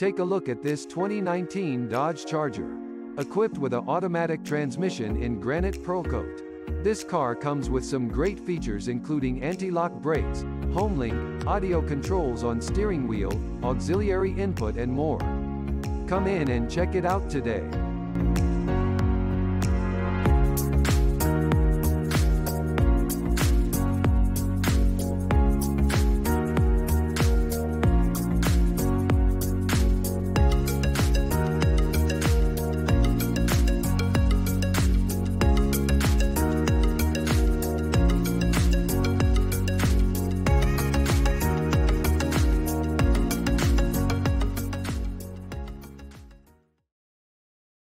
Take a look at this 2019 Dodge Charger. Equipped with an automatic transmission in granite pearl coat. This car comes with some great features including anti-lock brakes, HomeLink, audio controls on steering wheel, auxiliary input and more. Come in and check it out today.